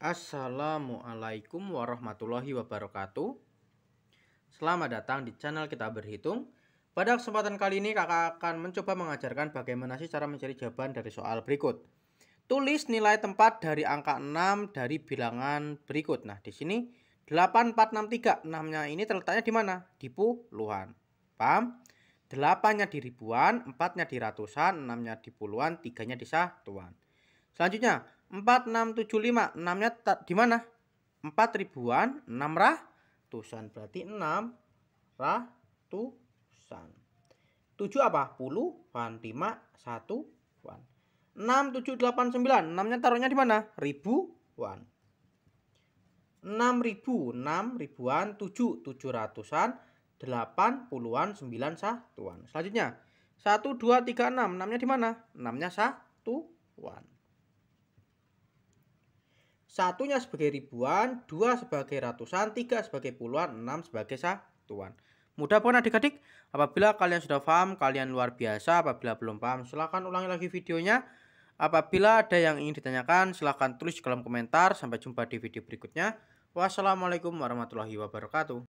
Assalamualaikum warahmatullahi wabarakatuh. Selamat datang di channel kita berhitung. Pada kesempatan kali ini kakak akan mencoba mengajarkan bagaimana sih cara mencari jawaban dari soal berikut. Tulis nilai tempat dari angka 6 dari bilangan berikut. Nah di sini 8463 6 nya ini terletaknya di mana? Di puluhan. Paham? 8 nya di ribuan, 4 nya di ratusan, 6 nya di puluhan, 3 nya di satuan. Selanjutnya 4675 6 nya di mana? 4 ribuan 6 ratusan. Berarti 6 ratusan. 7 apa? Puluhan 5 satuan. 6789 6 nya taruhnya di mana? Ribuan. 6 ribu 6 ribuan 7 700an 8 puluhan 9 satuan. Selanjutnya. 1 2 3 6 6 nya di mana? 6 nya satuan Satunya sebagai ribuan, dua sebagai ratusan, tiga sebagai puluhan, enam sebagai satuan. Mudah pun adik-adik? Apabila kalian sudah paham, kalian luar biasa. Apabila belum paham, silahkan ulangi lagi videonya. Apabila ada yang ingin ditanyakan, silahkan tulis di kolom komentar. Sampai jumpa di video berikutnya. Wassalamualaikum warahmatullahi wabarakatuh.